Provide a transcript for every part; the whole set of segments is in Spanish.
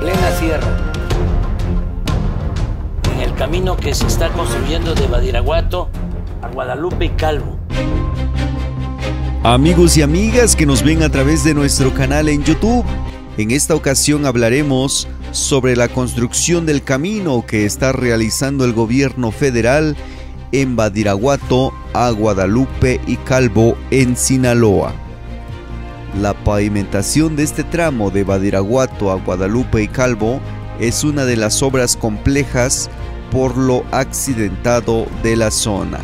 Plena sierra, en el camino que se está construyendo de Badiraguato a Guadalupe y Calvo. Amigos y amigas que nos ven a través de nuestro canal en YouTube, en esta ocasión hablaremos sobre la construcción del camino que está realizando el gobierno federal en Badiraguato a Guadalupe y Calvo en Sinaloa. La pavimentación de este tramo de Badiraguato a Guadalupe y Calvo es una de las obras complejas por lo accidentado de la zona.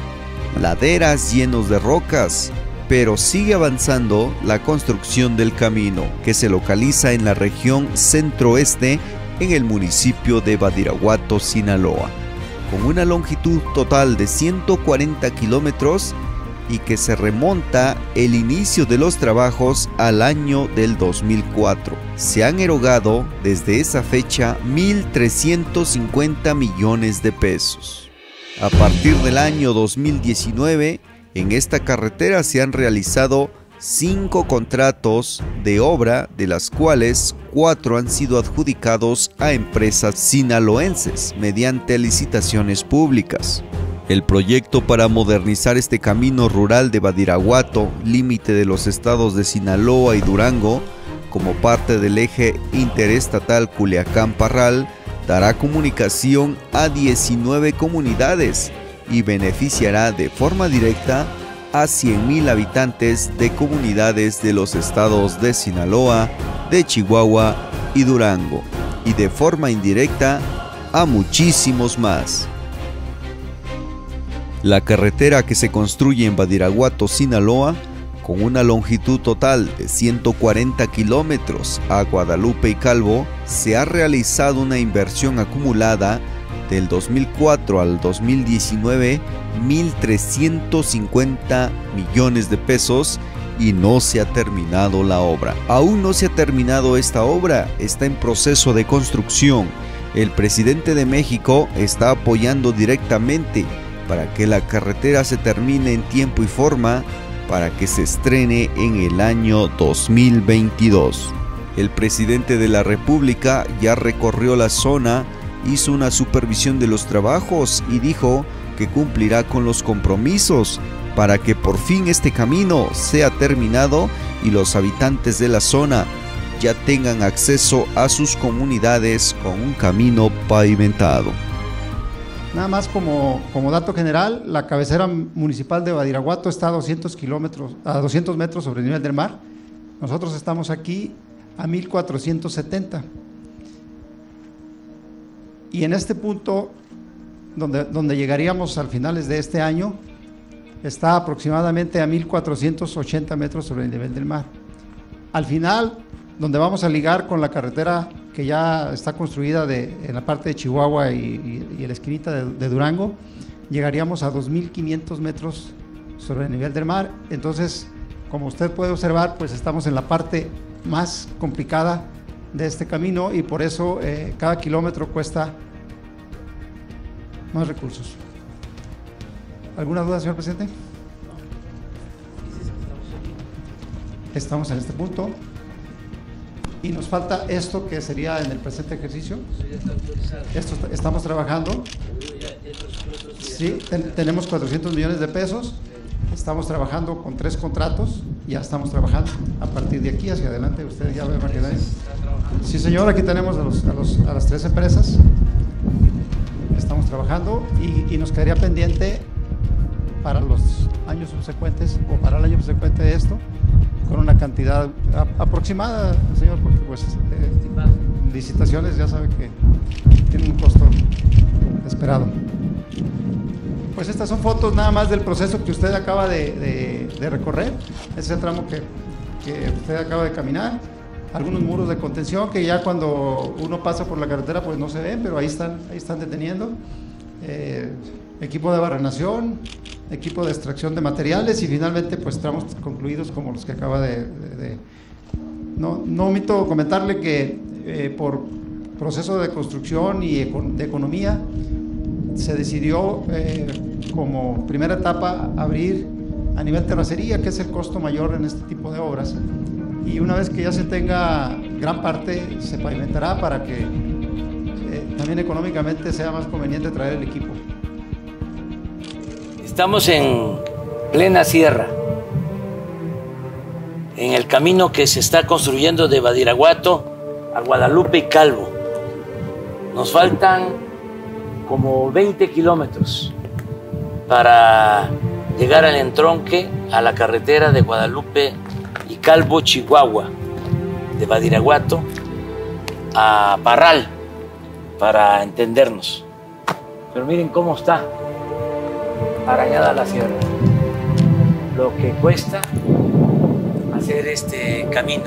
Laderas llenos de rocas, pero sigue avanzando la construcción del camino, que se localiza en la región centroeste en el municipio de Badiraguato, Sinaloa, con una longitud total de 140 kilómetros y que se remonta el inicio de los trabajos al año del 2004. Se han erogado desde esa fecha 1.350 millones de pesos. A partir del año 2019, en esta carretera se han realizado cinco contratos de obra, de las cuales cuatro han sido adjudicados a empresas sinaloenses mediante licitaciones públicas. El proyecto para modernizar este camino rural de Badiraguato, límite de los estados de Sinaloa y Durango, como parte del eje interestatal Culiacán-Parral, dará comunicación a 19 comunidades y beneficiará de forma directa a 100.000 habitantes de comunidades de los estados de Sinaloa, de Chihuahua y Durango, y de forma indirecta a muchísimos más. La carretera que se construye en Badiraguato, Sinaloa, con una longitud total de 140 kilómetros a Guadalupe y Calvo, se ha realizado una inversión acumulada del 2004 al 2019 1.350 millones de pesos y no se ha terminado la obra. Aún no se ha terminado esta obra, está en proceso de construcción. El presidente de México está apoyando directamente para que la carretera se termine en tiempo y forma para que se estrene en el año 2022. El presidente de la República ya recorrió la zona hizo una supervisión de los trabajos y dijo que cumplirá con los compromisos para que por fin este camino sea terminado y los habitantes de la zona ya tengan acceso a sus comunidades con un camino pavimentado. Nada más como, dato general, la cabecera municipal de Badiraguato está a 200, kilómetros, a 200 metros sobre el nivel del mar. Nosotros estamos aquí a 1470. Y en este punto, donde, donde llegaríamos al finales de este año, está aproximadamente a 1480 metros sobre el nivel del mar. Al final, donde vamos a ligar con la carretera que ya está construida de, en la parte de Chihuahua y, y, la esquinita de, Durango, llegaríamos a 2.500 metros sobre el nivel del mar. Entonces, como usted puede observar, pues estamos en la parte más complicada de este camino y por eso eh, cada kilómetro cuesta más recursos. ¿Alguna duda, señor presidente? Estamos en este punto. Y nos falta esto que sería en el presente ejercicio. Esto estamos trabajando. Sí, tenemos 400 millones de pesos. Estamos trabajando con tres contratos. Ya estamos trabajando. A partir de aquí hacia adelante, ustedes ya ven. Sí, señor, aquí tenemos a las tres empresas estamos trabajando y, y, nos quedaría pendiente para los años subsecuentes o para el año subsecuente de esto con una cantidad aproximada, señor, porque pues eh, licitaciones ya sabe que tienen un costo esperado. Pues estas son fotos nada más del proceso que usted acaba de, de, de recorrer, ese tramo que, que usted acaba de caminar algunos muros de contención que ya cuando uno pasa por la carretera pues no se ven, pero ahí están, ahí están deteniendo. Eh, equipo de barrenación, equipo de extracción de materiales y finalmente pues tramos concluidos como los que acaba de... de, de no, no omito comentarle que eh, por proceso de construcción y de economía se decidió eh, como primera etapa abrir a nivel terracería, que es el costo mayor en este tipo de obras y una vez que ya se tenga gran parte se pavimentará para que eh, también económicamente sea más conveniente traer el equipo. Estamos en plena sierra, en el camino que se está construyendo de Badiraguato a Guadalupe y Calvo. Nos faltan como 20 kilómetros para llegar al entronque a la carretera de Guadalupe y Calvo, Chihuahua, de Badiraguato a Parral, para entendernos. Pero miren cómo está arañada la sierra. Lo que cuesta hacer este camino.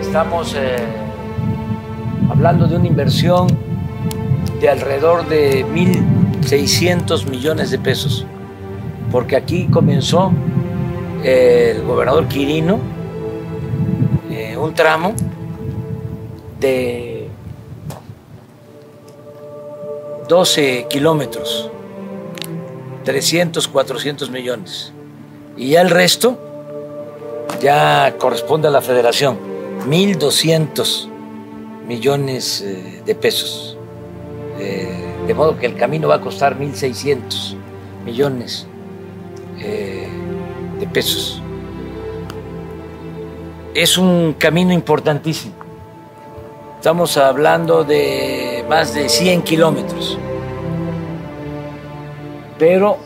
Estamos eh, hablando de una inversión de alrededor de 1.600 millones de pesos, porque aquí comenzó eh, el gobernador Quirino eh, un tramo de 12 kilómetros, 300, 400 millones. Y ya el resto ya corresponde a la federación, 1.200 millones eh, de pesos. Eh, de modo que el camino va a costar 1.600 millones eh, de pesos. Es un camino importantísimo. Estamos hablando de más de 100 kilómetros. Pero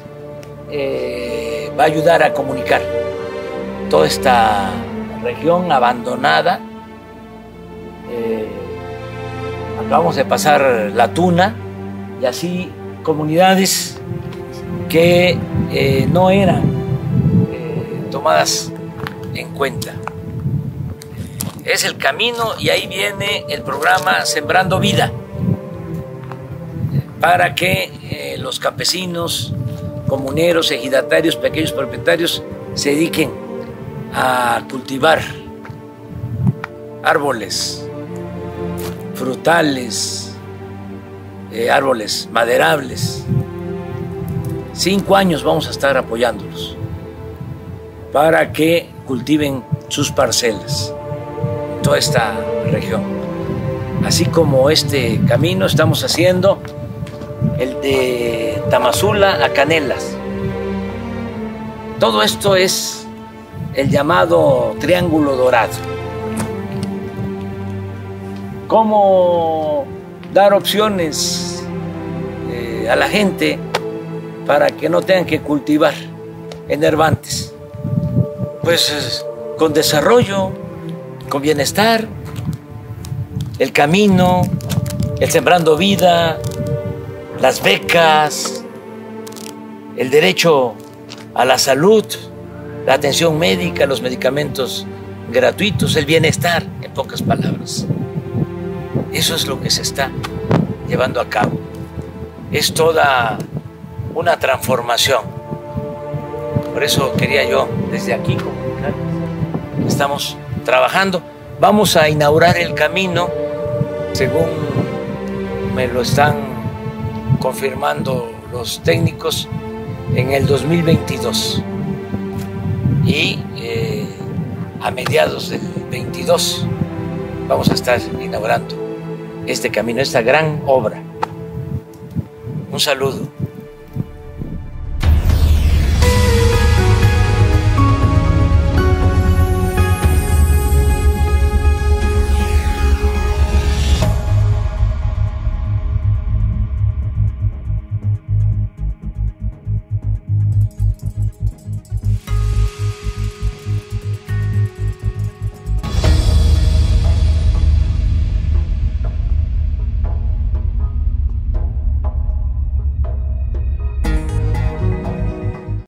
va a ayudar a comunicar toda esta región abandonada. Eh, acabamos de pasar la Tuna y así comunidades que eh, no eran eh, tomadas en cuenta. Es el camino y ahí viene el programa Sembrando Vida para que los campesinos comuneros, ejidatarios, pequeños propietarios se dediquen a cultivar árboles frutales, eh, árboles maderables. Cinco años vamos a estar apoyándolos para que cultiven sus parcelas toda esta región. Así como este camino estamos haciendo el de Tamazula a Canelas. Todo esto es el llamado Triángulo Dorado. ¿Cómo dar opciones eh, a la gente para que no tengan que cultivar enervantes? Pues con desarrollo, con bienestar, el camino, el sembrando vida, las becas, el derecho a la salud, la atención médica, los medicamentos gratuitos, el bienestar, en pocas palabras. Eso es lo que se está llevando a cabo. Es toda una transformación. Por eso quería yo desde aquí comunicar que estamos trabajando. Vamos a inaugurar el camino, según me lo están confirmando los técnicos en el 2022 y eh, a mediados del 22 vamos a estar inaugurando este camino, esta gran obra. Un saludo.